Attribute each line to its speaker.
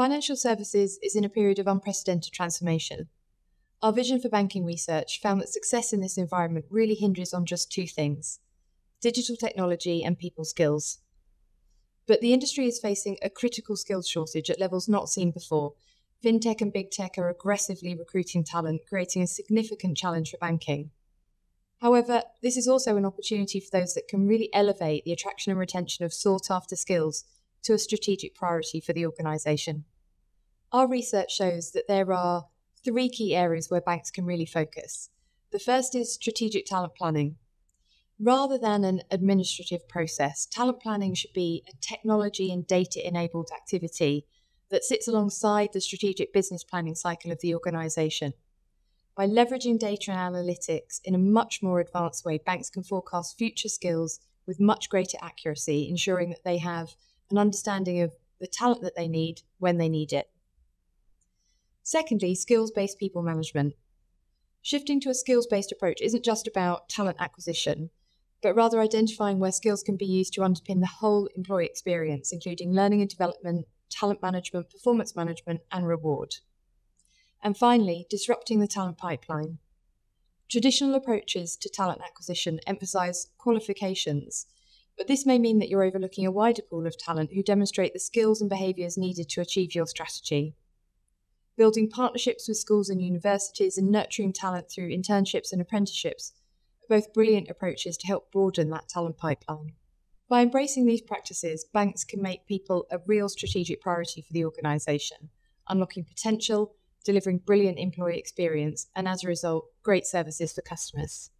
Speaker 1: Financial services is in a period of unprecedented transformation. Our vision for banking research found that success in this environment really hinges on just two things digital technology and people skills. But the industry is facing a critical skills shortage at levels not seen before. FinTech and Big Tech are aggressively recruiting talent, creating a significant challenge for banking. However, this is also an opportunity for those that can really elevate the attraction and retention of sought after skills to a strategic priority for the organisation. Our research shows that there are three key areas where banks can really focus. The first is strategic talent planning. Rather than an administrative process, talent planning should be a technology and data enabled activity that sits alongside the strategic business planning cycle of the organisation. By leveraging data and analytics in a much more advanced way, banks can forecast future skills with much greater accuracy, ensuring that they have an understanding of the talent that they need when they need it. Secondly, skills based people management. Shifting to a skills based approach isn't just about talent acquisition, but rather identifying where skills can be used to underpin the whole employee experience, including learning and development, talent management, performance management, and reward. And finally, disrupting the talent pipeline. Traditional approaches to talent acquisition emphasize qualifications, but this may mean that you're overlooking a wider pool of talent who demonstrate the skills and behaviours needed to achieve your strategy. Building partnerships with schools and universities and nurturing talent through internships and apprenticeships are both brilliant approaches to help broaden that talent pipeline. By embracing these practices, banks can make people a real strategic priority for the organisation, unlocking potential delivering brilliant employee experience, and as a result, great services for customers.